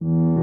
you